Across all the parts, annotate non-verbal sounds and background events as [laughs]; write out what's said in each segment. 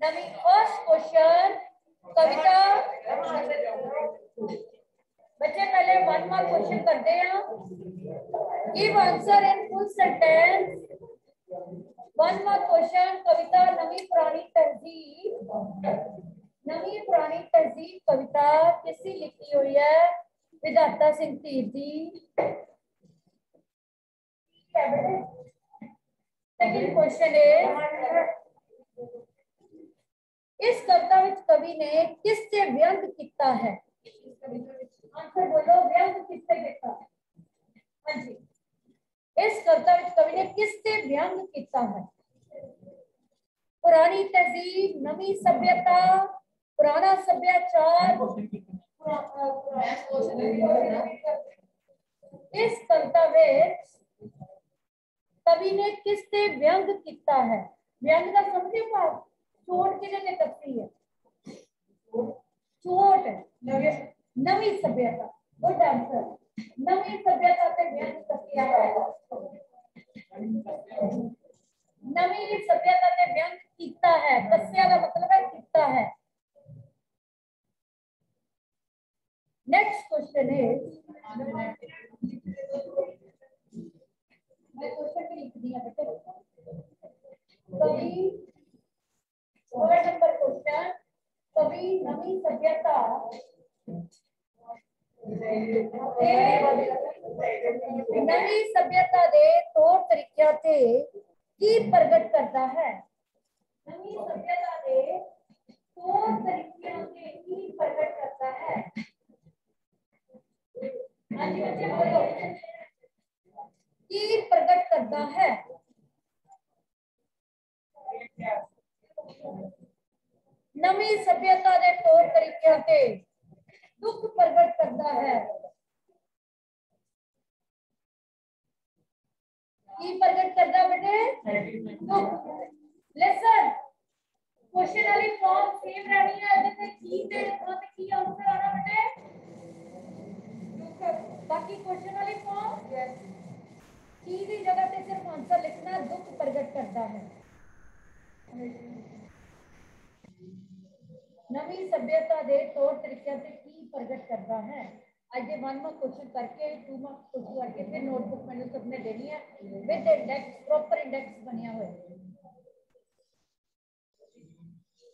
नवी first question कविता बच्चे, पहले one mark question करते हैं give answer in full sentence one mark question कविता नवी पुरानी तहजीब नवी पुरानी तहजीब कविता किसी लिखी हुई है? विधाता सिंह धीर जी। सेकंड क्वेश्चन इस कविता में कवि ने किससे व्यंग किया है? आंसर बोलो व्यंग किससे किया है हाँ इस कविता में कवि ने किससे व्यंग किया है? पुरानी तहजीब नवी सभ्यता पुराना सभ्याचार इस कविता में कवि ने किससे व्यंग किया है? व्यंग का समझे पास चोट के लिए तकती है? चोट। नवी सभ्यता। गुड आंसर नवी सभ्यता से व्यंग किया जाएगा। नवी सभ्यता ने व्यंग किया है। कस्या का मतलब है किया है। नेक्स्ट क्वेश्चन इज़ मैं क्वेश्चन भी लिख दिया बेटे कभी सोलह नंबर क्वेश्चन कभी नवी सभ्यता नवी सभ्यता दे तौर तरीकिया ते की प्रगट करता है नवी सभ्यता दे तौर तरीकिया ते की प्रगट करता है हाँ जी बच्चे बोलो की करता है। नवी सभ्यता के तौर तरीके दुख प्रकट करता है।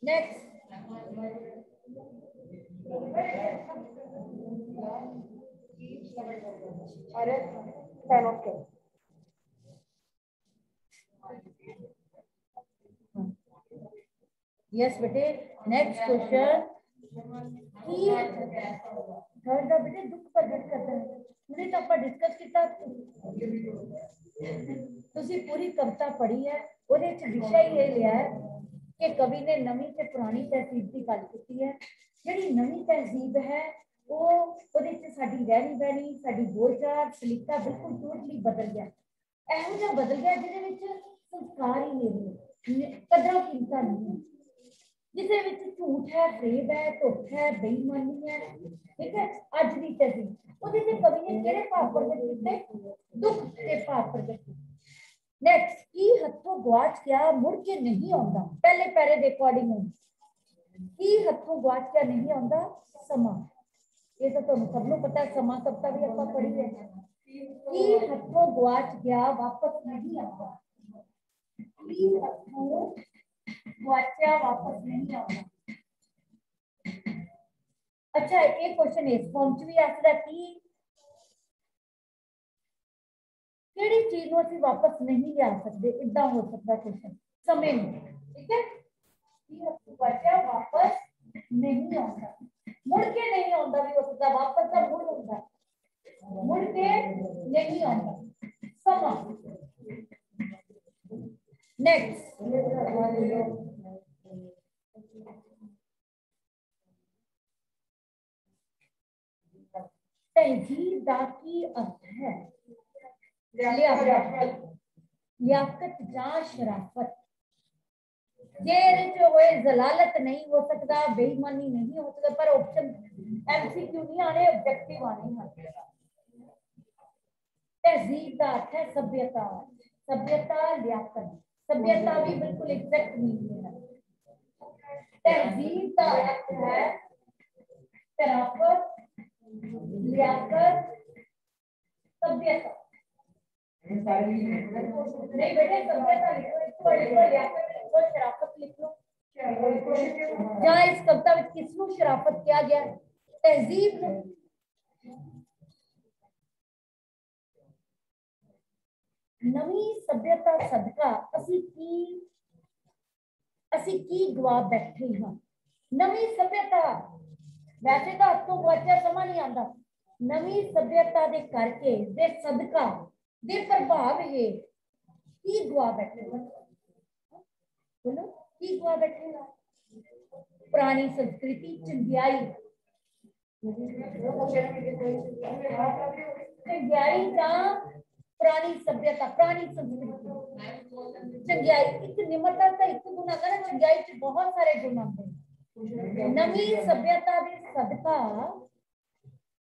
नेक्स्ट अरे पेन ओके यस बेटे नेक्स्ट क्वेश्चन ਕੀ ਥਰਡ ਦਾ ਬੇਟੇ ਦੁੱਖ ਪ੍ਰਗਟ ਕਰਦਾ ਹੈ [laughs] ਉਹਨੇ ਤਾਂ ਆਪਾਂ ਡਿਸਕਸ ਕੀਤਾ ਤੁਸੀਂ ਪੂਰੀ ਕਵਿਤਾ ਪੜ੍ਹੀ ਹੈ ਉਹਦੇ ਵਿੱਚ ਵਿਸ਼ਾ ਹੀ ਇਹ ਲਿਆ ਹੈ ਕਿ ਕਵੀ ਨੇ ਨਵੀਂ ਤੇ ਪੁਰਾਣੀ ਤਹਿਜ਼ੀਬ ਦੀ ਗੱਲ ਕੀਤੀ ਹੈ ਜਿਹੜੀ ਨਵੀਂ ਤਹਿਜ਼ੀਬ ਹੈ ਉਹ ਉਹਦੇ ਵਿੱਚ ਸਾਡੀ ਰਹਿਣੀ ਬਹਿਣੀ ਸਾਡੀ ਬੋਲਚਾਲ ਸਲੀਕਾ ਬਿਲਕੁਲ ਟੋਟਲੀ ਬਦਲ ਗਿਆ ਇਹੋ ਜਿਹਾ ਬਦਲ ਗਿਆ ਜਿਹਦੇ ਵਿੱਚ ਸੰਸਕਾਰ ਹੀ ਨਹੀਂ ਰਹੇ ਕਦਰਾਂ ਕੀਮਤਾਂ ਨਹੀਂ ਹੈ ਜਿਸੇ ਵਿੱਚ ਝੂਠ ਹੈ ਫਰੇਬ ਹੈ ਧੋਖਾ ਹੈ ਬੇਈਮਾਨੀ ਹੈ ਠੀਕ ਹੈ ਅੱਜ ਦੀ ਤਹਿਜ਼ੀਬ ਉਹਦੇ ਤੇ ਕਵੀ ਨੇ ਕਿਹੜੇ ਭਾਵ ਪ੍ਰਗਟ ਕੀਤੇ ਦੁੱਖ ਦੇ ਭਾਵ ਪ੍ਰਗਟ ਕੀਤੇ नेक्स्ट की हथों गवाच क्या मुड़ के नहीं आंदा पहले दे अकॉर्डिंग की हथों गवाच क्या नहीं आंदा समा। ये तो तुम सब लोग पता है, समा कविता भी ਆਪਾਂ पढ़ी है। की हथों गवाच गया वापस नहीं आता की हथों गवाचा वापस नहीं आता अच्छा एक क्वेश्चन च भी आखदा की ਕਿਹੜੀ ਚੀਜ਼ ਨੂੰ ਅਸੀਂ ਵਾਪਸ ਨਹੀਂ ਲਿਆ ਸਕਦੇ ਇਦਾਂ ਹੋ ਸਕਦਾ ਕੁਐਸਚਨ ਸਮੇਂ ਨੂੰ ਠੀਕ ਹੈ ਇਹ ਬਚਿਆ ਵਾਪਸ ਨਹੀਂ ਆਉਂਦਾ ਮੁੜ ਕੇ ਨਹੀਂ ਆਉਂਦਾ ਵੀ ਉਸ ਦਾ ਵਾਪਸ ਦਾ ਮੁੜ ਹੁੰਦਾ ਮੁੜ ਕੇ ਨਹੀਂ ਆਉਂਦਾ ਸਮਾਂ ਨੈਕਸਟ तहजीब दा की अर्थ है लियाकत शराफत। ये जो है जलालत नहीं हो सकता, बेईमानी नहीं हो सकता, पर ऑप्शन एमसीक्यू नहीं आने ऑब्जेक्टिव आने तहजीब का अर्थ है सभ्यता। सभ्यता लियाकत। सभ्यता भी बिल्कुल एग्जैक्ट नहीं है। तहजीब का अर्थ है शराफत, लियाकत, सभ्यता। इस कविता किसन शराफत किया गया? तहजीब नवी सभ्यता सदका, असि की असि की गवा बैठे हाँ नवी सभ्यता, वैसे तो हत्थों गुआचा समा नहीं आता नवी सभ्यता के करके सदका। दे फरमा रहे। की गुआ बैठेगा बोलो, की गुआ बैठेगा पुरानी संस्कृति चिंदियाई चंगियाई का पुरानी सभ्यता, पुरानी संस्कृति। चंगियाई एक निम्रता का एक गुण आकर चंगियाई बहुत सारे गुण आते नवी सभ्यता के सदका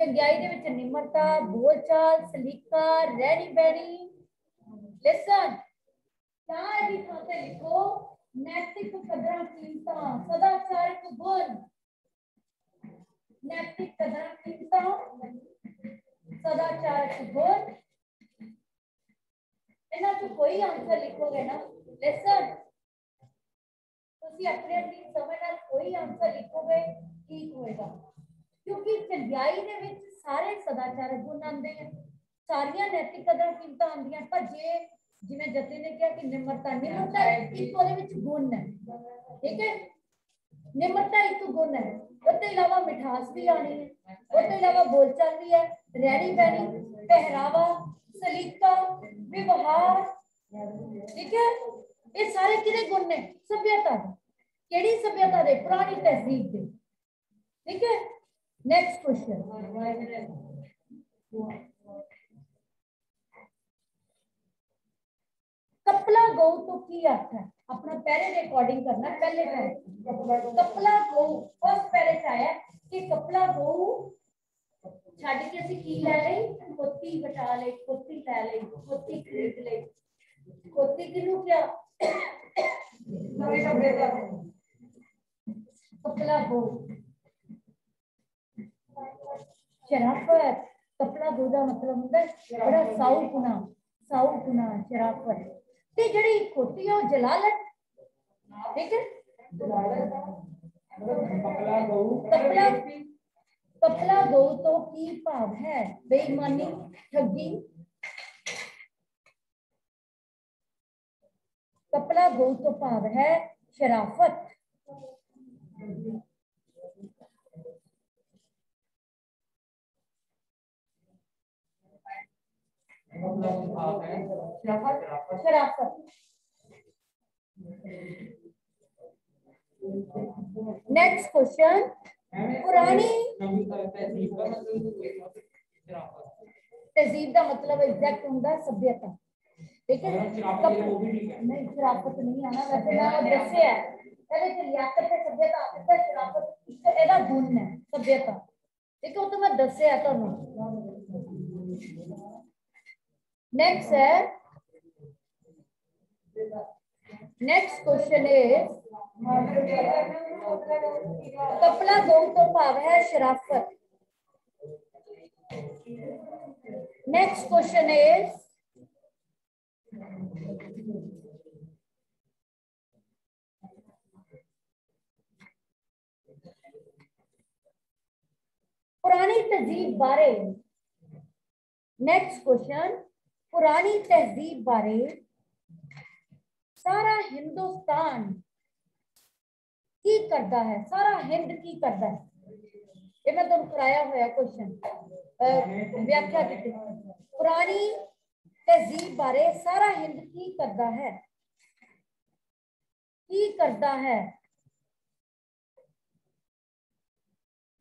ਚੰਗਿਆਈ ਦੇ ਵਿੱਚ ਨਿਮਰਤਾ ਬੋਲਚਾਲ ਸਲੀਕਾ ਰਹਿਣੀ ਬਹਿਣੀ ਲਿਸਨ ਚਾਰ ਦੀ ਥਾਂ ਤੇ ਲਿਖੋ ਨੈਤਿਕ ਕਦਰਾਂ ਕੀਮਤਾਂ ਸਦਾਚਾਰਕ ਗੁਣ ਨੈਤਿਕ ਕਦਰਾਂ ਕੀਮਤਾਂ ਸਦਾਚਾਰਕ ਗੁਣ ਇਹਨਾਂ ਤੋਂ ਕੋਈ ਆਨਸਰ ਲਿਖੋਗੇ ਨਾ ਲਿਸਨ ਤੁਸੀਂ ਆਪਣੇ ਆਪਣੀ ਸਮਝ ਨਾਲ ਕੋਈ ਆਨਸਰ ਲਿਖੋਗੇ ਠੀਕ ਹੋਏਗਾ ਕਿਉਂਕਿ ਚੰਗਿਆਈ ਦੇ ਵਿੱਚ ਸਾਰੇ ਸਦਾਚਾਰਕ ਗੁਣ ਆਉਂਦੇ ਆ ਸਾਰੀਆਂ ਨੈਤਿਕ ਕਦਰਾਂ ਕੀਮਤਾਂ ਆਉਂਦੀਆਂ ਪਰ ਜੇ ਜਿਵੇਂ ਜਤੀ ਨੇ ਕਿਹਾ ਕਿ ਨਿਮਰਤਾ ਨਿਮਰਤਾ ਇੱਕ ਉਹਦੇ ਵਿੱਚ ਗੁਣ ਹੈ ਠੀਕ ਹੈ ਨਿਮਰਤਾ ਇੱਕ ਗੁਣ ਹੈ ਉਸ ਤੋਂ ਇਲਾਵਾ ਮਿਠਾਸ ਵੀ ਆਣੀ ਹੈ ਉਸ ਤੋਂ ਇਲਾਵਾ ਬੋਲਚਾਲ ਵੀ ਹੈ ਰਹਿਣੀ ਬਹਿਣੀ ਪਹਿਰਾਵਾ ਸਲੀਕਾ ਵਿਵਹਾਰ ਠੀਕ ਹੈ ਇਹ ਸਾਰੇ ਕਿਹਦੇ ਗੁਣ ਨੇ ਸਭਿਅਤਾ ਦੇ ਕਿਹੜੀ ਸਭਿਅਤਾ ਦੇ ਪੁਰਾਣੀ ਤਹਿਜ਼ੀਬ ਦੇ ਠੀਕ ਹੈ ਨੈਕਸਟ ਕੁਐਸਚਨ ਕਪਲਾ ਗਊ ਤੋਂ ਕੀ ਅਰਥ ਹੈ ਆਪਣਾ ਪਹਿਲੇ ਰਿਕਾਰਡਿੰਗ ਕਰਨਾ ਪਹਿਲੇ ਪੈਰੇ ਕਪਲਾ ਗਊ ਫਸਟ ਪੈਰੇ ਚ ਆਇਆ ਕਿ ਕਪਲਾ ਗਊ ਛੱਡ ਕੇ ਅਸੀਂ ਕੀ ਲੈ ਲਈ ਖੋਤੀ ਬਟਾ ਲਈ ਖੋਤੀ ਲੈ ਲਈ ਖੋਤੀ ਖਰੀਦ ਲਈ ਖੋਤੀ ਕਿਹਨੂੰ ਕਿਹਾ ਨਵੀਂ ਸਭਿਅਤਾ ਕਪਲਾ ਗਊ ਸ਼ਰਾਫਤ ਕਪੜਾ ਗਊ ਦਾ ਮਤਲਬ ਹੁੰਦਾ ਹੈ ਬੜਾ ਸਾਊਪੁਣਾ ਸਾਊਪੁਣਾ ਸ਼ਰਾਫਤ ਤੇ ਜਿਹੜੀ ਖੋਤੀ ਆ ਉਹ ਜਲਾਲਤ ਠੀਕ ਹੈ ਪਕਲਾ ਗਊ ਕਪੜਾ ਕਪੜਾ ਗਊ ਤੋਂ ਕੀ ਭਾਵ ਹੈ ਬੇਈਮਾਨੀ ਠੱਗੀ ਕਪੜਾ ਗਊ ਤੋਂ ਭਾਵ नेक्स्ट क्वेश्चन पुरानी तहजीब का मतलब एग्जैक्ट होंगे सभ्यता ठीक है नहीं शराफत नहीं आना वैसे मैं दस है पहले तो लियाकत है सभ्यता सभ्यता ठीक है तो मैं दस है नेक्स्ट है नेक्स्ट क्वेश्चन इज़ कपड़ा गौ तो भाव है, शराफत। नेक्स्ट क्वेश्चन इज़ पुरानी तहजीब बारे। नेक्स्ट क्वेश्चन पुरानी तहजीब बारे सारा हिंदुस्तान की करता है, सारा हिंद की करता है। ये मैं तो तुम कराया हुआ क्वेश्चन व्याख्या की पुरानी तहजीब बारे सारा हिंद की करता है। की करता है?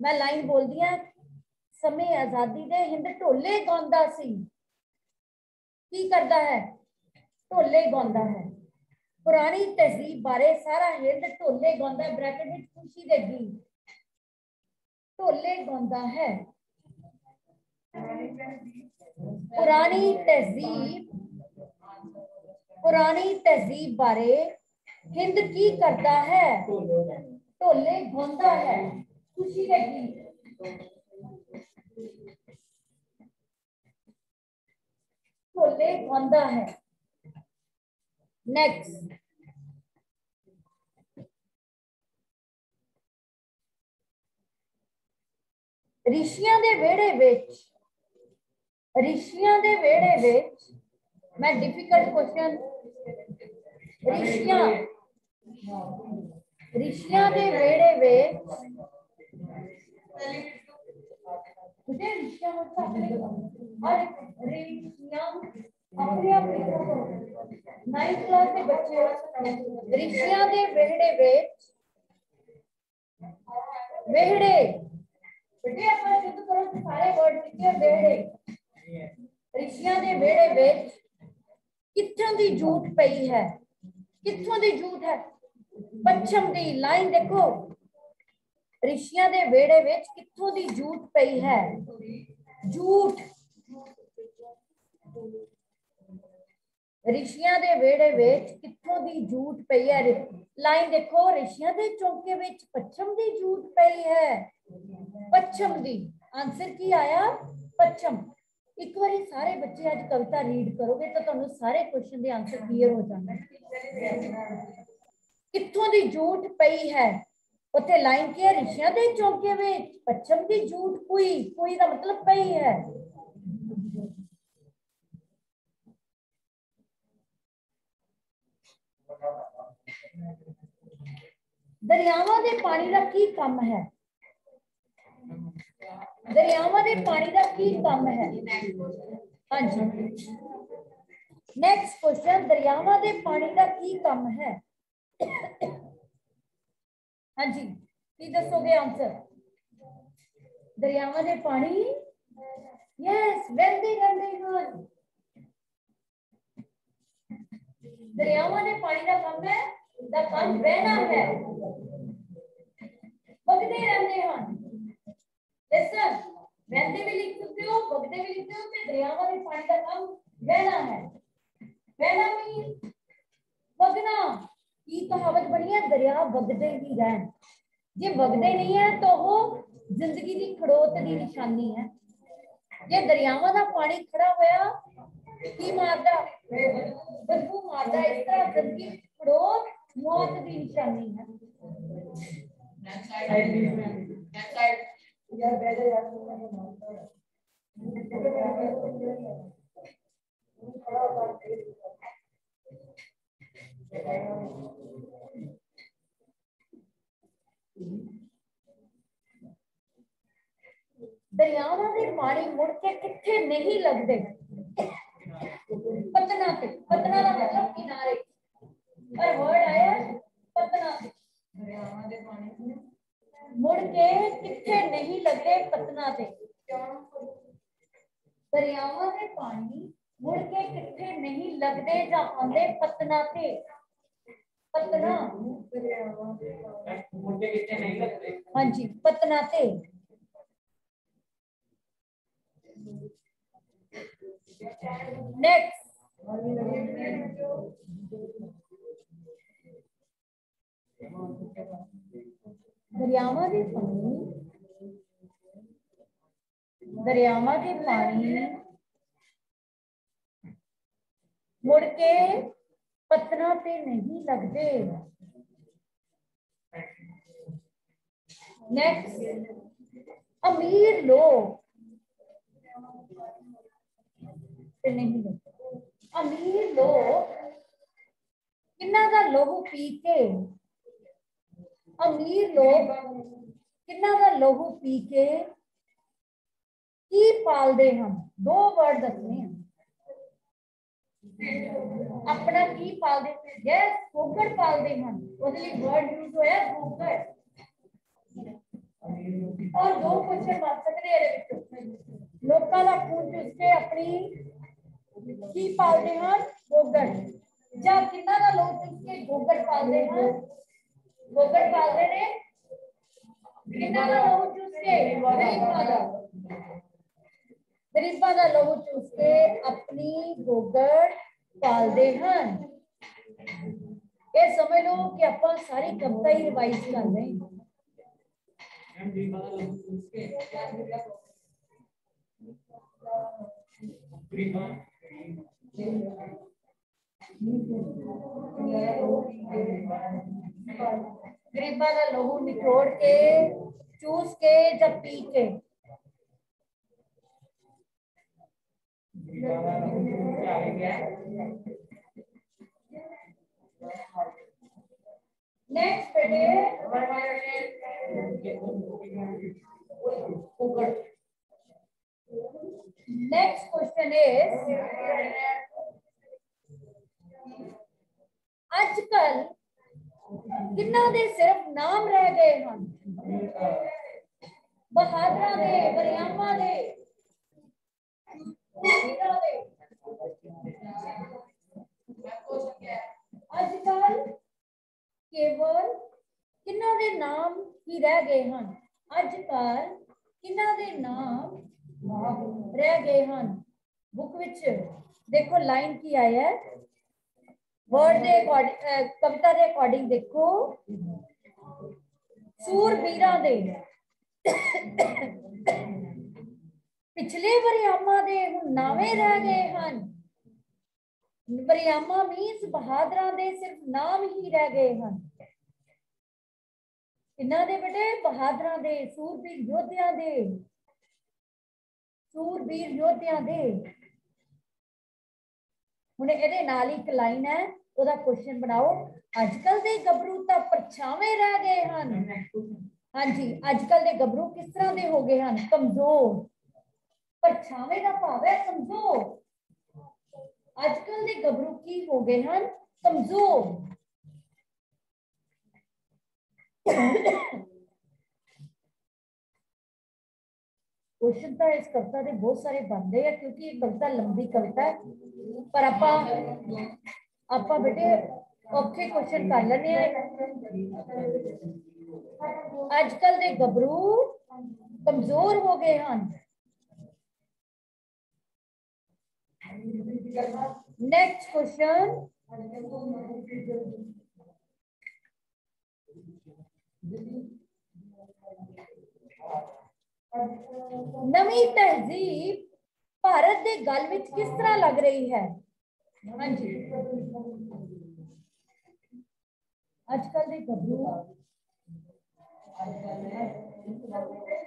मैं लाइन बोल दिया, समय आज़ादी दे, हिंद ढोले गाँव सी। ਕੀ ਕਰਦਾ ਹੈ ਢੋਲੇ ਗਾਉਂਦਾ ਹੈ ਪੁਰਾਣੀ ਤਹਿਜ਼ੀਬ ਬਾਰੇ ਸਾਰਾ ਹਿੰਦ ਢੋਲੇ ਗਾਉਂਦਾ ਹੈ ਬ੍ਰੈਕਟ ਵਿੱਚ ਖੁਸ਼ੀ ਦੇ ਗੀਤ ਢੋਲੇ ਗਾਉਂਦਾ ਹੈ ਪੁਰਾਣੀ ਤਹਿਜ਼ੀਬ ਪੁਰਾਣੀ ਤਹਿਜ਼ੀਬ ਬਾਰੇ ਹਿੰਦ ਕੀ ਕਰਦਾ ਹੈ ਢੋਲੇ ਗਾਉਂਦਾ ਹੈ ਖੁਸ਼ੀ ਦੇ ਗੀਤ ਢੋਲੇ ਗਾਉਂਦਾ ਹੈ ਨੈਕਸਟ ਰਿਸ਼ੀਆਂ ਦੇ ਵਿਹੜੇ ਵਿੱਚ ਰਿਸ਼ੀਆਂ ਦੇ ਵਿਹੜੇ ਵਿੱਚ ਮੈਂ ਡਿਫਿਕਲਟ ਕੁਐਸਚਨ ਰਿਸ਼ੀਆਂ ਰਿਸ਼ੀਆਂ ਦੇ ਵਿਹੜੇ ਵਿੱਚ ਮੁਝੇ ਰਿਸ਼ੀਆਂ ਮਤ ਆਪਣੇ हर दृश्यम अपने आप नाइन्थ क्लास के बच्चे दृश्या दे वेहड़े वे वेहड़े बेटे अपना सिद्ध करो सारे वर्ड लिखे वेहड़े दृश्या दे वेहड़े वे कितों की झूठ पई है? कितों की झूठ है पश्चिम की लाइन देखो ऋषिया के वेड़े कितों की जूठ पई है जूठ ਰਿਸ਼ੀਆਂ ਦੇ ਵਿਹੜੇ ਵਿੱਚ ਕਿੱਥੋਂ ਦੀ ਝੂਠ ਪਈ ਹੈ ਲਾਈਨ ਦੇਖੋ ਰਿਸ਼ੀਆਂ ਦੇ ਚੌਂਕੇ ਵਿੱਚ ਪੱਛਮ ਦੀ ਝੂਠ ਪਈ ਹੈ ਪੱਛਮ ਦੀ ਆਨਸਰ ਕੀ ਆਇਆ ਪੱਛਮ ਇੱਕ ਵਾਰੀ ਸਾਰੇ ਬੱਚੇ ਅੱਜ ਕਵਿਤਾ ਰੀਡ ਕਰੋਗੇ ਤਾਂ ਤੁਹਾਨੂੰ ਸਾਰੇ ਕੁਐਸਚਨ ਦੇ ਆਨਸਰ ਕਲੀਅਰ ਹੋ ਜਾਣਗੇ ਕਿੱਥੋਂ ਦੀ ਝੂਠ ਪਈ ਹੈ ਉੱਥੇ ਲਾਈਨ ਕੀ ਹੈ ਰਿਸ਼ੀਆਂ ਦੇ ਚੌਂਕੇ ਵਿੱਚ ਪੱਛਮ ਦੀ ਝੂਠ ਕੋਈ ਕੋਈ ਦਾ ਮਤਲਬ ਪਈ ਹੈ ਦਰਿਆਵਾਂ ਦੇ ਪਾਣੀ ਦਾ ਕੀ ਕੰਮ ਹੈ ਦਰਿਆਵਾਂ ਦੇ ਪਾਣੀ ਦਾ ਕੀ ਕੰਮ ਹੈ ਹਾਂਜੀ ਨੈਕਸਟ ਕੁਐਸਚਨ ਦਰਿਆਵਾਂ ਦੇ ਪਾਣੀ ਦਾ ਕੀ ਕੰਮ ਹੈ ਹਾਂਜੀ ਕੀ ਦੱਸੋਗੇ ਆਨਸਰ ਦਰਿਆਵਾਂ ਦੇ ਪਾਣੀ ਯੈਸ ਵਹਿੰਦੇ ਰਹਿੰਦੇ ਹਨ ਦਰਿਆਵਾਂ ਦੇ ਪਾਣੀ ਦਾ ਕੰਮ ਹੈ ਦਾ ਕੰਮ ਵਹਿਣਾ ਹੈ ਵਗਦੇ ਰਹਿੰਦੇ ਹਨ ਲਿਸਨ ਵਹਿੰਦੇ ਵੀ ਲਿਖ ਸਕਦੇ ਹੋ ਵਗਦੇ ਵੀ ਲਿਖ ਸਕਦੇ ਹੋ ਤੇ ਦਰਿਆਵਾਂ ਦੇ ਪਾਣੀ ਦਾ ਕੰਮ ਵਹਿਣਾ ਹੈ ਵਹਿਣਾ ਮੀਨ ਵਗਣਾ ਕੀ ਕਹਾਵਤ ਬਣੀ ਹੈ ਦਰਿਆ ਵਗਦੇ ਹੀ ਰਹਿਣ ਜੇ ਵਗਦੇ ਨਹੀਂ ਹੈ ਤਾਂ ਉਹ ਜ਼ਿੰਦਗੀ ਦੀ ਖੜੋਤ ਦੀ ਨਿਸ਼ਾਨੀ ਹੈ ਜੇ ਦਰਿਆਵਾਂ ਦਾ ਪਾਣੀ ਖੜਾ ਹੋਇਆ ਕੀ ਮਾਰਦਾ ਬਦਬੂ ਮਾਰਦਾ ਇਸ ਤਰ੍ਹਾਂ ਜ਼ਿੰਦਗੀ ਵਿੱਚ ਖੜੋਤ ਮੌਤ ਦੀ ਨਿਸ਼ਾਨੀ ਹੈ Next slide, please. Next slide. यार बैठे यार ਦਰਿਆਵਾਂ ਦੇ ਪਾਣੀ ਮੁੜ ਕੇ ਕਿੱਥੇ ਨਹੀਂ ਲੱਗਦੇ पतना पे पतना का मतलब किनारे। पर वर्ड आया पतना पे मुड़ के किथे नहीं लगते पतना पे दरियावां दे पानी मुड़ के किथे नहीं लगते जा आंदे पतना ते पतना। मुड़ के किथे नहीं लगते? हाँ जी पतना ते Next. दरियावा के पानी। दरियावा के पानी। मुड़ पत्थरों पे नहीं लगते नेक्स्ट अमीर लोग। हाँ, नहीं अमीर लोग किन्ना का लोहू पी के अमीर लोग किन्ना का लोहू पी के की पालते हम। दो वर्ड दसने अपना की पालते यस गोगड़ पालते हैं वर्ड यूज़ होया गोगड़ और दो क्वेश्चन बन सकते हैं। लोगों का खून चूस अपनी की पाते हैं गोबर जा कितना ना लोग इसके गोबर पाते हैं गोबर पाते हैं कितना ना लोग उसके ब्रिज वाला लोग उसके अपनी गोबर पालते हैं ये समझ लो कि अपन सारी कविता ही रिवाइज कर रहे हैं Grima. Grima. ग्रीबर लहू निचोड़ के चूस के जब पी के? नेक्स्ट नेक्स्ट क्वेश्चन इज़ ਅੱਜਕੱਲ ਕਿੰਨਾ ਦੇ ਸਿਰਫ ਨਾਮ ਰਹਿ ਗਏ ਹਨ ਬਹਾਦਰਾਂ ਦੇ ਬਰਿਆਮਾਂ ਦੇ ਵੀਰਾਂ ਦੇ ਅੱਜਕੱਲ ਕੇਵਲ ਕਿੰਨਾ ਦੇ ਨਾਮ ਹੀ ਰਹਿ ਗਏ ਹਨ ਅੱਜਕੱਲ ਕਿੰਨਾ ਦੇ ਨਾਮ ਰਹਿ ਗਏ ਹਨ ਬੁੱਕ ਵਿੱਚ ਦੇਖੋ ਲਾਈਨ ਕੀ ਆਇਆ ਹੈ ਵਰਡ ਦੇ ਅਕੋਰਡਿੰਗ ਕਵਿਤਾ ਦੇ ਅਕੋਰਡਿੰਗ ਦੇਖੋ ਸੂਰਬੀਰਾਂ ਦੇ ਪਿਛਲੇ ਵਰਿਆਮਾਂ ਦੇ ਹੁਣ ਨਵੇਂ ਰਹਿ ਗਏ ਹਨ ਵਰਿਆਮਾ ਮੀਨਸ ਬਹਾਦਰਾਂ ਦੇ ਸਿਰਫ ਨਾਮ ਹੀ ਰਹਿ ਗਏ ਹਨ ਇਹਨਾਂ ਦੇ ਬੇਟੇ ਬਹਾਦਰਾਂ ਦੇ ਸੂਰਬੀਰ ਯੋਧਿਆਂ ਦੇ ਸੂਰਬੀਰ ਯੋਧਿਆਂ ਦੇ ਹੁਣ ਇਹਦੇ ਨਾਲ ਹੀ ਇੱਕ ਲਾਈਨ ਹੈ ਉਹਦਾ ਕੁਐਸਚਨ ਬਣਾਓ ਅੱਜ ਕੱਲ ਦੇ ਗੱਭਰੂ ਤਾਂ ਪਰਛਾਵੇਂ ਰਹਿ ਗਏ ਹਨ ਹਾਂਜੀ ਅੱਜ ਕੱਲ ਦੇ ਗੱਭਰੂ ਕਿਸ ਤਰ੍ਹਾਂ ਦੇ ਹੋ ਗਏ ਹਨ ਕਮਜ਼ੋਰ ਪਰਛਾਵੇਂ ਦਾ ਭਾਵ ਹੈ ਕਮਜ਼ੋਰ ਅੱਜ ਕੱਲ ਦੇ ਗੱਭਰੂ ਕੀ ਹੋ ਗਏ ਹਨ ਕਮਜ਼ੋਰ क्वेश्चन ਤਾਂ ਇਸ ਕਵਿਤਾ ਦੇ ਬਹੁਤ ਸਾਰੇ ਬਣਦੇ ਆ ਕਿਉਂਕਿ ਇਹ ਕਵਿਤਾ ਲੰਬੀ ਕਵਿਤਾ ਹੈ ਪਰ ਆਪਾਂ ਆਪਾਂ ਬੇਟੇ ਔਖੇ ਕੁਐਸਚਨ ਕਰ ਲੈਣੇ ਆ ਅੱਜ ਕੱਲ ਦੇ ਗੱਭਰੂ ਕਮਜ਼ੋਰ ਹੋ ਗਏ ਹਨ नेक्स्ट क्वेश्चन ਨਵੀਂ ਤਹਿਜ਼ੀਬ ਭਾਰਤ ਦੇ ਗੱਲ ਵਿੱਚ ਕਿਸ ਤਰ੍ਹਾਂ ਲੱਗ ਰਹੀ ਹੈ हाँ आजकल एक गबरू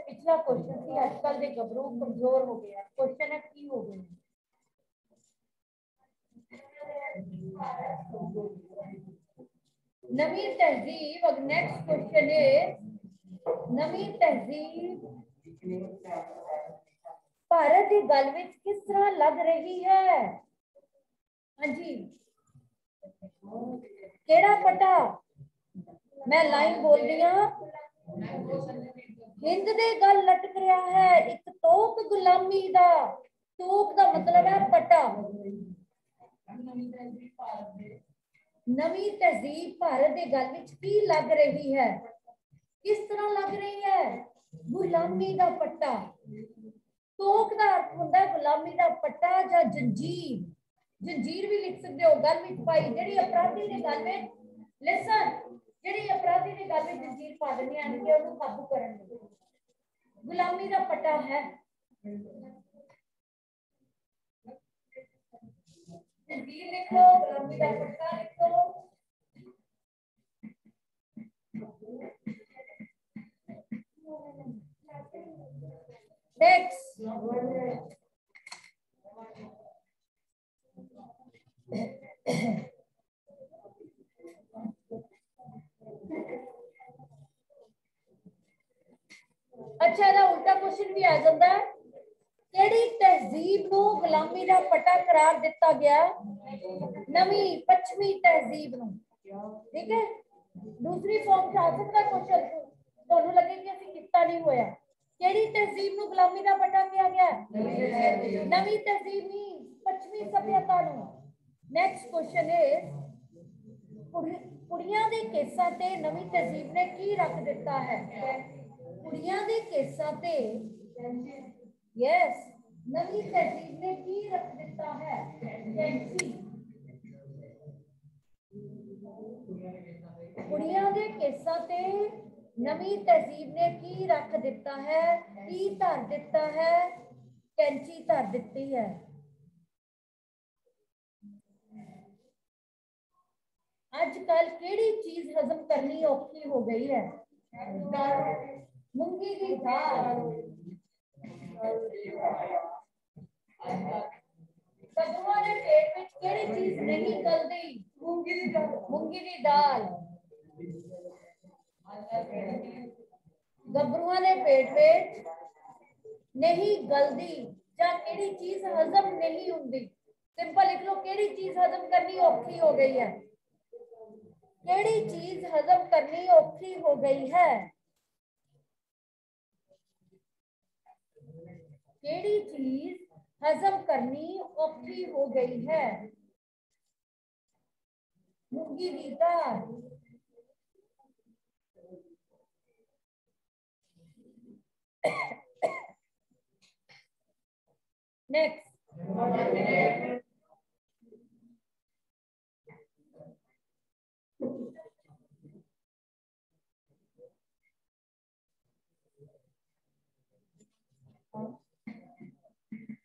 पिछला क्वेश्चन थी, आजकल के गबरू कमज़ोर हो गया। क्वेश्चन है, की हो गए नवी तहजीब, अब नेक्स्ट क्वेश्चन है नवी तहजीब, भारत की गल किस तरह लग रही है? हाँ केड़ा पटा मैं लाइन बोल रही हाँ। हिंद दे गल लटक रहा है। एक तोक गुलामी दा। तोक दा मतलब है पटा। नवी तहजीब भारत के गल की लग रही है? किस तरह लग रही है? गुलामी का पट्टा तोक का अर्थ होंगे गुलामी का पट्टा या जंजीर। ਜੰਜੀਰ ਵੀ ਲਿਖ ਸਕਦੇ ਹੋ ਗੱਲ ਵਿੱਚ ਪਾਈ ਜਿਹੜੀ ਅਪਰਾਧੀ ਦੇ ਗੱਲ ਵਿੱਚ ਲਿਸਨ ਜਿਹੜੀ ਅਪਰਾਧੀ ਦੇ ਗੱਲ ਵਿੱਚ ਜੰਜੀਰ ਪਾ ਦਿੰਦੇ ਹਨ ਕਿ ਉਹਨੂੰ ਕਾਬੂ ਕਰਨ ਲਈ ਗੁਲਾਮੀ ਦਾ ਪੱਟਾ ਹੈ जंजीर लिखो गुलामी का पट्टा लिखो नेक्स्ट अच्छा ਇਹਦਾ ਉਲਟਾ ਕੁਐਸਚਨ ਵੀ ਆ ਜਾਂਦਾ ਹੈ ਕਿਹੜੀ ਤਹਿਜ਼ੀਬ ਨੂੰ ਗੁਲਾਮੀ ਦਾ ਪਟਾ ਕਰਾਰ ਦਿੱਤਾ ਗਿਆ ਨਵੀਂ ਪੱਛਮੀ ਤਹਿਜ਼ੀਬ ਨੂੰ ਠੀਕ ਹੈ ਦੂਸਰੀ ਫਾਰਮ ਚ ਆ ਸਕਦਾ ਕੁਐਸਚਨ ਤੁਹਾਨੂੰ ਲੱਗੇ ਕਿ ਅਸੀਂ ਕੀਤਾ ਨਹੀਂ ਹੋਇਆ ਕਿਹੜੀ ਤਹਿਜ਼ੀਬ ਨੂੰ ਗੁਲਾਮੀ ਦਾ ਪਟਾ ਕਿਹਾ ਗਿਆ ਨਵੀਂ ਤਹਿਜ਼ੀਬ ਨਹੀਂ ਪੱਛਮੀ ਸਭਿਅਤਾ ਨੂੰ ਨੈਕਸਟ ਕੁਐਸਚਨ ਹੈ ਕੁੜੀਆਂ ਦੇ ਕੇਸਾਂ ਤੇ ਨਵੀਂ ਤਹਿਜ਼ੀਬ ਨੇ ਕੀ ਰੱਖ ਦਿੱਤਾ ਹੈ ਕੁੜੀਆਂ ਦੇ ਕੇਸਾਂ ਤੇ ਯੈਸ ਨਵੀਂ ਤਹਿਜ਼ੀਬ ਨੇ ਕੀ ਰੱਖ ਦਿੱਤਾ ਹੈ ਕੈਂਚੀ ਕੁੜੀਆਂ ਦੇ ਕੇਸਾਂ ਤੇ ਨਵੀਂ ਤਹਿਜ਼ੀਬ ਨੇ ਕੀ ਰੱਖ ਦਿੱਤਾ ਹੈ ਕੀ ਧਰ ਦਿੱਤਾ ਹੈ ਕੈਂਚੀ ਧਰ ਦਿੱਤੀ ਹੈ ਅੱਜ ਕੱਲ ਕਿਹੜੀ ਚੀਜ਼ ਹਜ਼ਮ ਕਰਨੀ ਔਖੀ ਹੋ ਗਈ ਹੈ ਮੂੰਗੀ ਦੀ ਦਾਲ ਕਦੂਆਂ ਦੇ ਪੇਟ ਵਿੱਚ ਕਿਹੜੀ ਚੀਜ਼ ਨਹੀਂ ਗਲਦੀ ਮੂੰਗੀ ਦੀ ਦਾਲ ਮੂੰਗੀ ਦੀ ਦਾਲ ਗੱਭਰੂਆਂ ਦੇ ਪੇਟ ਵਿੱਚ ਨਹੀਂ ਗਲਦੀ ਜਾਂ ਕਿਹੜੀ ਚੀਜ਼ ਹਜ਼ਮ ਨਹੀਂ ਹੁੰਦੀ ਸਿੰਪਲ ਲਿਖ ਲਓ ਕਿਹੜੀ ਚੀਜ਼ ਹਜ਼ਮ ਕਰਨੀ ਔਖੀ ਹੋ ਗਈ ਹੈ केड़ी चीज़ हजम करनी औखी हो गई है। केड़ी चीज़ हजम करनी औखी हो गई है। मुंगी की दाल नेक्स्ट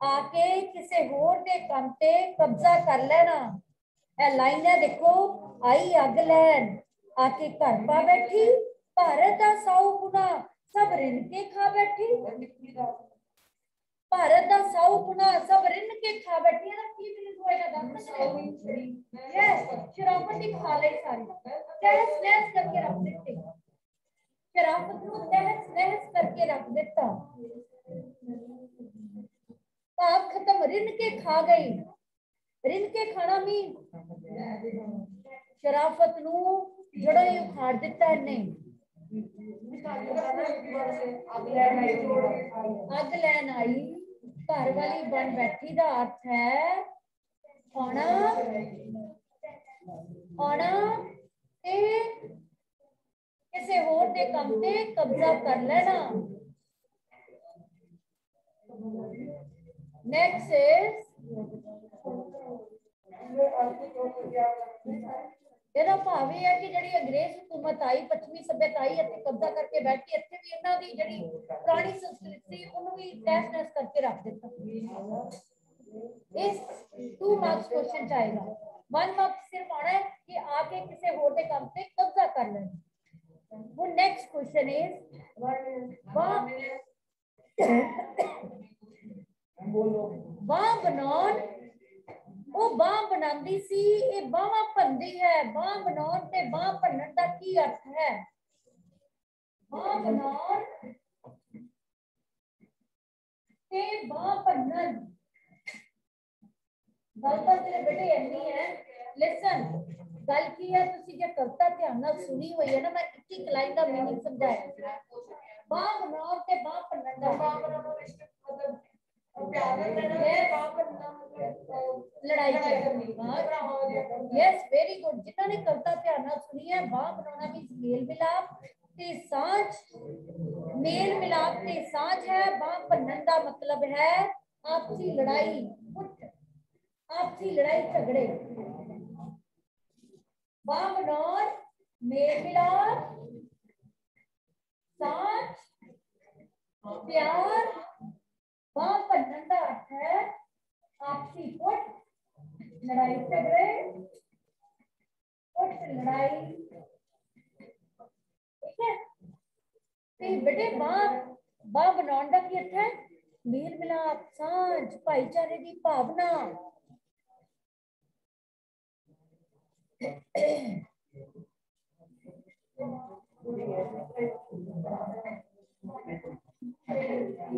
आके किसी होर दे काम ते कब्जा कर लेना। लाइन है देखो आई अग लैन। आके घर पा बैठी, भारत दा साऊ गुना सब रिन के खा बैठी। भारत दा साऊ गुना सब रिन के खा बैठी। है की मीनिंग होएगा दस सकते यस शराफत ही खा ले सारी। तहस नहस करके रख देते शराफत को तहस नहस करके भाव खत्म। ऋण के खा गई। ऋण के खाना भी शराफत नु ही उखाड़ दिता है अग लैन आई। घर वाली बन बैठी का अर्थ है आना आना ते किसी होर के काम से कब्जा कर लेना। Next is ਇਹਦਾ ਭਾਵ ਇਹ ਹੈ ਕਿ ਜਿਹੜੀ ਅੰਗਰੇਜ਼ ਹਕੂਮਤ ਆਈ ਪੱਛਮੀ ਸਭਿਅਤਾ ਆਈ ਅਤੇ ਕਬਜ਼ਾ ਕਰਕੇ ਬੈਠੀ ਇੱਥੇ ਵੀ ਇਹਨਾਂ ਦੀ ਜਿਹੜੀ ਪੁਰਾਣੀ ਸੰਸਕ੍ਰਿਤੀ ਸੀ ਉਹਨੂੰ ਵੀ ਟੈਸ ਟੈਸ ਕਰਕੇ ਰੱਖ ਦਿੱਤਾ ਇਸ 2 ਮਾਰਕਸ ਕੁਐਸਚਨ ਚਾਹੀਦਾ 1 ਮਾਰਕ ਸਿਰਫ ਆਣਾ ਹੈ ਕਿ ਆ ਕੇ ਕਿਸੇ ਹੋਰ ਦੇ ਕੰਮ ਤੇ ਕਬਜ਼ਾ ਕਰ ਲੈਣਾ ਹੁਣ ਨੈਕਸਟ ਕੁਐਸਚਨ ਇਜ਼ ਬਾਹ ਬਣਾਉਣ ਉਹ ਬਾਹ ਬਣਾਉਂਦੀ ਸੀ ਇਹ ਬਾਹਾਂ ਭੰਦੀ ਹੈ ਬਾਹ ਬਣਾਉਣ ਤੇ ਬਾਹ ਭੰਨਣ ਦਾ ਕੀ ਅਰਥ ਹੈ ਬਾਹ ਬਣਾਉਣ ਤੇ ਬਾਹ ਭੰਨਣ ਗੱਲ ਤਾਂ ਤੇਰੇ ਬੇਟੇ ਇੰਨੀ ਹੈ ਲਿਸਨ ਗੱਲ ਕੀ ਹੈ ਤੁਸੀਂ ਜੇ ਕਵਿਤਾ ਧਿਆਨ ਨਾਲ ਸੁਣੀ ਹੋਈ ਹੈ ਨਾ ਮੈਂ ਇੱਕ ਇੱਕ ਲਾਈਨ ਦਾ ਮੀਨਿੰਗ ਸਮਝਾਇਆ ਬਾਹ ਬਣਾਉਣ ਤੇ ਬਾਹ ਭੰਨਣ ਦਾ ਬਾਹ ਬਣਾਉਣ ਲੜਾਈ ਕਰਨੀ ਯੈਸ ਵੈਰੀ ਗੁੱਡ ਜਿਨ੍ਹਾਂ ਨੇ ਕਵਿਤਾ ਧਿਆਨ ਨਾਲ ਸੁਣੀ ਹੈ ਬਾਹ ਬਣਾਉਣਾ ਵੀ ਮੇਲ ਮਿਲਾਪ ਤੇ ਸਾਂਝ ਮੇਲ ਮਿਲਾਪ ਤੇ ਸਾਂਝ ਹੈ ਬਾਹ ਭੰਨਣ ਦਾ ਮਤਲਬ ਹੈ ਆਪਸੀ ਲੜਾਈ ਕੁੱਟ ਆਪਸੀ ਲੜਾਈ ਝਗੜੇ ਬਾਹ ਬਣਾਉਣ ਮੇਲ ਮਿਲਾਪ ਸਾਂਝ ਪਿਆਰ ਬਾਹ ਭੰਨਣ ਦਾ ਅਰਥ ਹੈ ਆਪਸੀ ਕੁੱਟ ਲੜਾਈ ਝਗੜੇ ਕੁੱਟ ਲੜਾਈ ਠੀਕ ਹੈ ਤੇ ਬੇਟੇ ਬਾਹ ਬਾਹ ਬਣਾਉਣ ਦਾ ਕੀ ਅਰਥ ਹੈ ਮੇਲ ਮਿਲਾਪ ਸਾਂਝ ਭਾਈਚਾਰੇ ਦੀ ਭਾਵਨਾ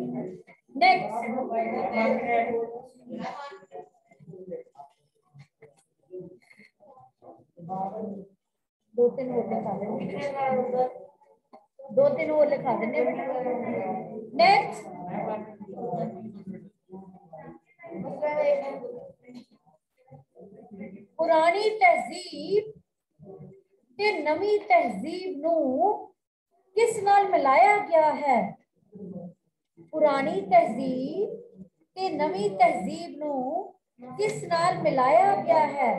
Next. दो तीन और लिखा देने दो तीन और लिखा देने नेक्स्ट पुरानी तहजीब नवी तहजीब किस नाल मिलाया गया है? ਪੁਰਾਣੀ ਤਹਿਜ਼ੀਬ ਤੇ ਨਵੀਂ ਤਹਿਜ਼ੀਬ ਨੂੰ ਕਿਸ ਨਾਲ ਮਿਲਾਇਆ ਗਿਆ ਹੈ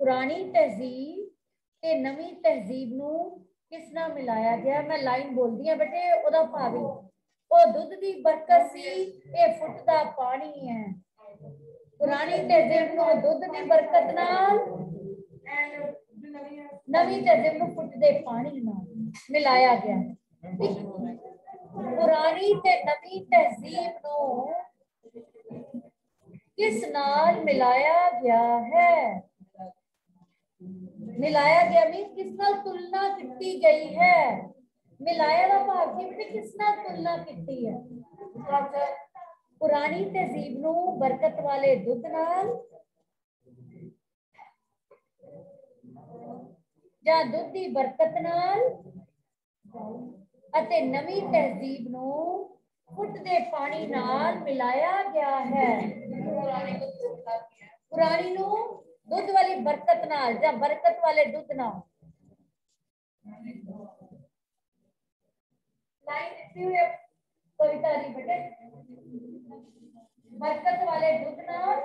ਪੁਰਾਣੀ ਤਹਿਜ਼ੀਬ ਤੇ ਨਵੀਂ ਤਹਿਜ਼ੀਬ ਨੂੰ ਕਿਸ ਨਾਲ ਮਿਲਾਇਆ ਗਿਆ ਮੈਂ ਲਾਈਨ ਬੋਲਦੀ ਆ ਬੇਟੇ ਉਹਦਾ ਭਾਵ ਉਹ ਦੁੱਧ ਦੀ ਬਰਕਤ ਸੀ ਇਹ ਫੁੱਟ ਦਾ ਪਾਣੀ ਹੈ ਪੁਰਾਣੀ ਤਹਿਜ਼ੀਬ ਨੂੰ ਦੁੱਧ ਦੀ ਬਰਕਤ ਨਾਲ नवी तजम फुट दे पानी मिलाया गया। पुरानी ते नवी तहजीब किस नाल मिलाया गया है? मिलाया गया मीन किस नाल तुलना की गई है? मिलाया का भाव की किस नाल तुलना की है? पुरानी तहजीब बरकत वाले दुध नाल ਜਾਂ ਦੁੱਧ ਦੀ ਬਰਕਤ ਨਾਲ ਅਤੇ ਨਵੀਂ ਤਹਿਜ਼ੀਬ ਨੂੰ ਫੁੱਟ ਦੇ ਪਾਣੀ ਨਾਲ ਮਿਲਾਇਆ ਗਿਆ ਹੈ ਪੁਰਾਣੀ ਨੂੰ ਦੁੱਧ ਵਾਲੀ ਬਰਕਤ ਨਾਲ ਜਾਂ ਬਰਕਤ ਵਾਲੇ ਦੁੱਧ ਨਾਲ ਲਾਈਨ ਦਿੱਤੀ ਹੋਈ ਹੈ ਕਵਿਤਾ ਦੀ ਬੇਟੇ ਬਰਕਤ ਵਾਲੇ ਦੁੱਧ ਨਾਲ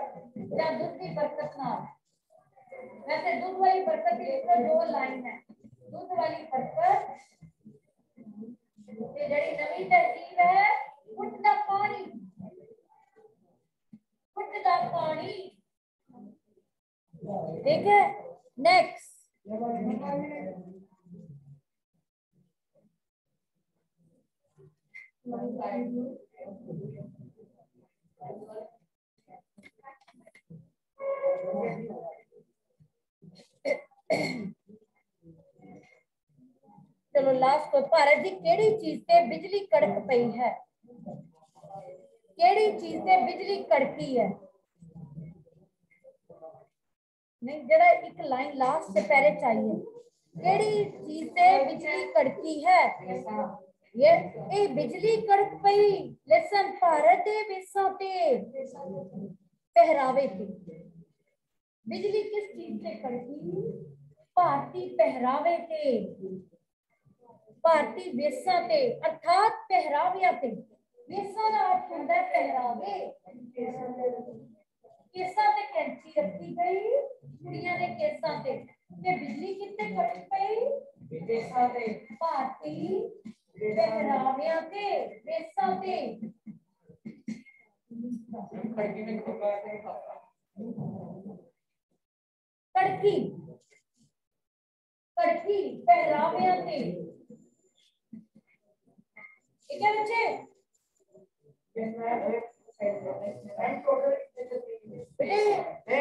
ਜਾਂ ਦੁੱਧ ਦੀ ਬਰਕਤ ਨਾਲ वैसे दूध वाली बरकत के ऊपर तो दो लाइन है। दूध वाली बरकत ये जड़ी नवी तहजीब है फुट का पानी। फुट का पानी। ठीक है नेक्स्ट Thank you. ਚਲੋ ਲਾਸਟ ਕੋ ਭਾਰਤ ਦੀ ਕਿਹੜੀ ਚੀਜ਼ ਤੇ ਬਿਜਲੀ ਕੜਕ ਪਈ ਹੈ ਕਿਹੜੀ ਚੀਜ਼ ਤੇ ਬਿਜਲੀ ਕੜਕੀ ਹੈ ਨਹੀਂ ਜਿਹੜਾ ਇੱਕ ਲਾਈਨ ਲਾਸਟ ਤੇ ਪੈਰੇ ਚਾਹੀਏ ਕਿਹੜੀ ਚੀਜ਼ ਤੇ ਬਿਜਲੀ ਕੜਕੀ ਹੈ ਇਹ ਇਹ ਬਿਜਲੀ ਕੜਕ ਪਈ ਲਿਸਨ ਭਾਰਤ ਦੇ ਵਿਸਾਂ ਤੇ ਪਹਿਰਾਵੇ ਤੇ ਬਿਜਲੀ ਕਿਸ ਚੀਜ਼ ਤੇ ਕੜਕੀ ਭਾਰਤੀ ਪਹਿਰਾਵੇ ਤੇ ਭਾਰਤੀ ਵੇਸਾਂ ਤੇ ਅਰਥਾਤ ਪਹਿਰਾਵਿਆਂ ਤੇ ਵੇਸਾਂ ਦਾ ਅਰਥ ਹੁੰਦਾ ਹੈ ਪਹਿਰਾਵੇ ਕੇਸਾਂ ਤੇ ਕੈਂਚੀ ਰੱਖੀ ਗਈ ਕੁੜੀਆਂ ਦੇ ਕੇਸਾਂ ਤੇ ਤੇ ਬਿਜਲੀ ਕਿੱਥੇ ਕੜਕ ਪਈ ਵਿਦੇਸ਼ਾਂ ਦੇ ਭਾਰਤੀ ਪਹਿਰਾਵਿਆਂ ਤੇ ਵੇਸਾਂ ਤੇ ਖੜਕੀ ਵਿੱਚ ਖੁੱਲਾ ਤੇ ਖਾਤਾ ਕੜਕੀ ਕੜਕੀ ਪਹਿਰਾਵਿਆਂ ਤੇ ਠੀਕ ਹੈ ਬੱਚੇ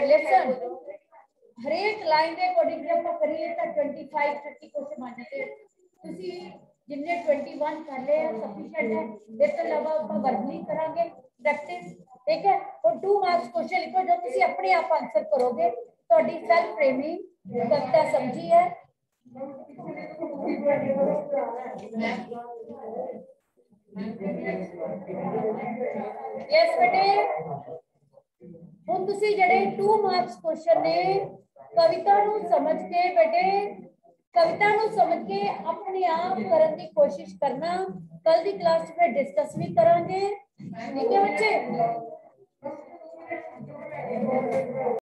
ਲਿਸਨ ਹਰੇਕ ਲਾਈਨ ਦੇ ਅਕੋਰਡਿੰਗ ਜੇ ਆਪਾਂ ਕਰੀਏ ਤਾਂ 25 30 ਕੁਐਸਚਨ ਬਣ ਜਾਂਦੇ ਆ। ਤੁਸੀਂ ਜਿੰਨੇ 21 ਕਰ ਲਏ ਆ ਸਫੀਸ਼ੀਐਂਟ ਹੈ ਇਸ ਤੋਂ ਇਲਾਵਾ ਆਪਾਂ ਵਰਬਲੀ ਕਰਾਂਗੇ ਪ੍ਰੈਕਟਿਸ ਠੀਕ ਹੈ ਔਰ 2 ਮਾਰਕਸ ਕੁਐਸਚਨ ਲਿਖੋ ਜੋ ਤੁਸੀਂ ਆਪਣੇ ਆਪ ਆਨਸਰ ਕਰੋਗੇ ਤੁਹਾਡੀ ਸੈਲਫ ਫਰੇਮਿੰਗ ਕਵਿਤਾ ਸਮਝੀ ਹੈ यस बेटे ਹੁਣ ਤੁਸੀਂ ਜਿਹੜੇ 2 ਮਾਰਕਸ ਕੁਐਸਚਨ ਨੇ ਕਵਿਤਾ ਨੂੰ ਸਮਝ ਕੇ ਬੇਟੇ ਕਵਿਤਾ ਨੂੰ ਸਮਝ ਕੇ ਆਪਣੇ ਆਪ ਕਰਨ ਦੀ ਕੋਸ਼ਿਸ਼ ਕਰਨਾ ਕੱਲ ਦੀ ਕਲਾਸ 'ਚ ਫਿਰ ਡਿਸਕਸ ਵੀ ਕਰਾਂਗੇ ਠੀਕ ਹੈ ਬੱਚੇ